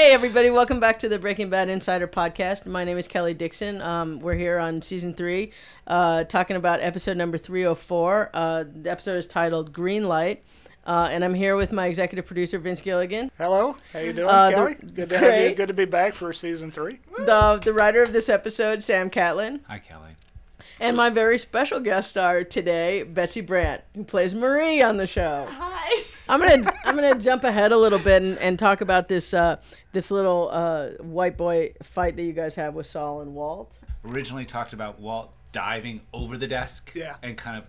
Hey, everybody, welcome back to the Breaking Bad Insider podcast. My name is Kelley Dixon. Um, we're here on season three, uh, talking about episode number 304. Uh, the episode is titled Green Light. Uh, and I'm here with my executive producer, Vince Gilligan. Hello, how you doing, Uh, the- Kelley? Good to have you. Good to be back for season three. The, the writer of this episode, Sam Catlin. Hi, Kelley. And my very special guest star today, Betsy Brandt, who plays Marie on the show. Hi. I'm gonna I'm gonna jump ahead a little bit and, and talk about this uh, this little uh, white boy fight that you guys have with Saul and Walt. Originally talked about Walt diving over the desk. Yeah. And kind of,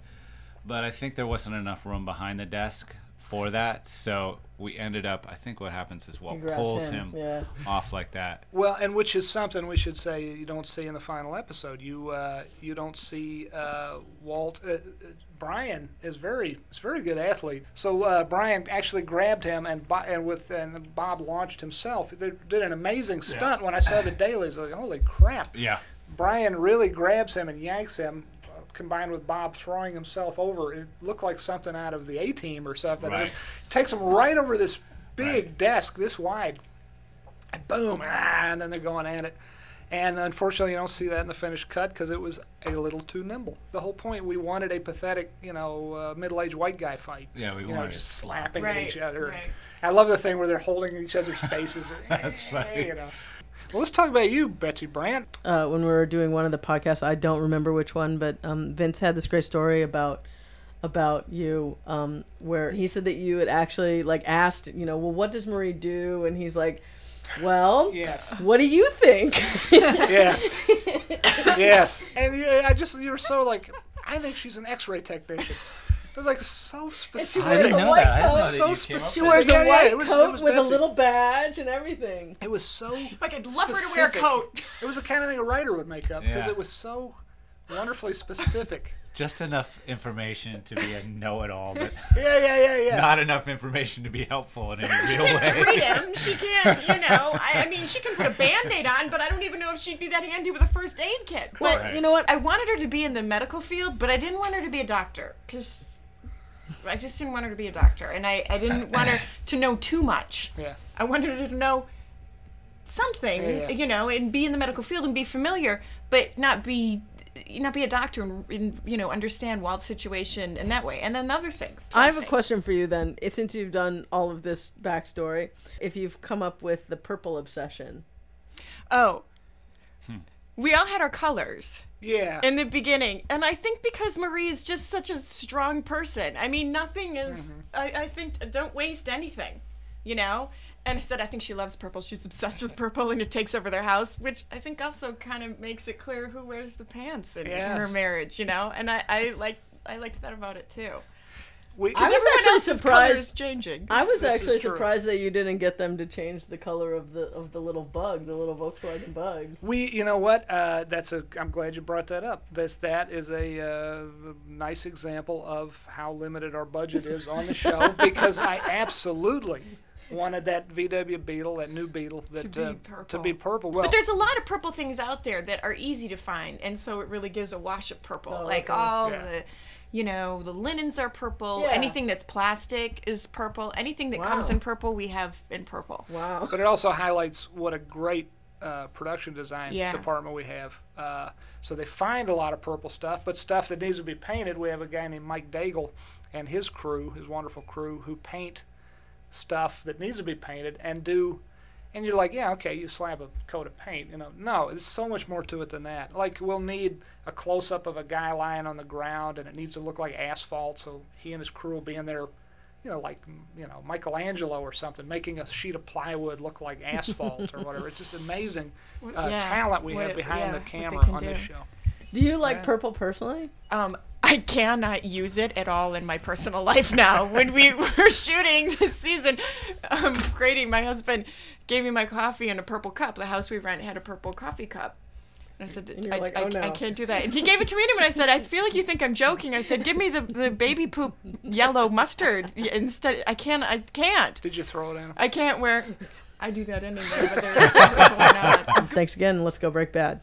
but I think there wasn't enough room behind the desk for that. So we ended up, I think what happens is Walt He pulls him, him, yeah. off like that. Well, and which is something we should say you don't see in the final episode. You uh, you don't see uh, Walt. Uh, uh, Bryan is very is very good athlete. So uh, Bryan actually grabbed him and Bo- and with and Bob launched himself. They did an amazing stunt. When I saw the dailies, I was like, holy crap! Yeah. Bryan really grabs him and yanks him, combined with Bob throwing himself over. It looked like something out of the A Team or something. It Right. just takes him right over this big Right. desk, this wide, and boom, ah, and then they're going at it. And unfortunately, you don't see that in the finished cut because it was a little too nimble. The whole point, we wanted a pathetic, you know, uh, middle-aged white guy fight. Yeah, we you know, wanted just slapping Right, at each other. right. I love the thing where they're holding each other's faces. That's funny. You know. Well, let's talk about you, Betsy Brandt. Uh, when we were doing one of the podcasts, I don't remember which one, but um, Vince had this great story about about you, um, where he said that you had actually like asked, you know, well, what does Marie do? And he's like, well, Yes. what do you think? Yes. yes. And you, I just you're so like I think she's an X-ray technician. It was like so specific. I didn't know white that. I didn't know that So you came up specific. She with wears a yeah, white it was- it coat was with a little badge and everything. It was so. Like I'd love her to wear a coat. It was the kind of thing a writer would make up because Yeah. it was so wonderfully specific. Just enough information to be a know-it-all, but Yeah, yeah, yeah, yeah. not enough information to be helpful in any real To way. read him, she can't, you know. I, I mean, she can put a band-aid on, but I don't even know if she'd be that handy with a first aid kit. Well, But you know what? I wanted her to be in the medical field, but I didn't want her to be a doctor because I just didn't want her to be a doctor, and I, I didn't want her to know too much. yeah. I wanted her to know something, Yeah, yeah. you know, and be in the medical field and be familiar, but not be not be a doctor and, and you know understand Walt's situation in that way, and then other things. I have a question for you then. Since you've done all of this backstory, if you've come up with the purple obsession. Oh, hmm. We all had our colors Yeah. in the beginning, and I think because Marie is just such a strong person. I mean, nothing is. Mm-hmm. I, I think don't waste anything, you know. And I said I think she loves purple. She's obsessed with purple, and it takes over their house, which I think also kind of makes it clear who wears the pants in her marriage, you know. And I, I like I liked that about it too. We, I was Everyone actually else's color is surprised- changing. I was This actually true. surprised that you didn't get them to change the color of the of the little bug, the little Volkswagen bug. We, you know what? Uh, that's a. I'm glad you brought that up. This that is a uh, nice example of how limited our budget is on the show because I absolutely wanted that VW Beetle, that new Beetle, that be uh, to be purple. Well, But there's a lot of purple things out there that are easy to find, and so it really gives a wash of purple. Oh, like okay. all Yeah. the, you know, the linens are purple. Yeah. Anything that's plastic is purple. Anything that comes in purple, we have in purple. Wow. but it also highlights what a great uh, production design Yeah. department we have. Uh, so they find a lot of purple stuff, but stuff that needs to be painted. We have a guy named Mike Daigle and his crew, his wonderful crew, who paint stuff that needs to be painted and do. And you're like, yeah, okay, you slap a coat of paint. You know, no, there's so much more to it than that. Like we'll need a close up of a guy lying on the ground, and it needs to look like asphalt. So he and his crew will be in there you know, like you know Michelangelo or something, making a sheet of plywood look like asphalt or whatever. It's just amazing uh, Yeah, talent we what have it- behind yeah, the camera can on this show. Do you like Yeah. purple personally? Um, I cannot use it at all in my personal life now. when we were shooting this season, um, grading, my husband gave me my coffee in a purple cup. The house we rent had a purple coffee cup. And I said, you're I, like, I, "Oh, no." I can't do that. And he gave it to me anyway. I said, I feel like you think I'm joking. I said, give me the, the baby poop yellow mustard instead. I can't. I can't. Did you throw it in? I can't wear. I do that anyway, but there's why not? Thanks again. Let's go break bad.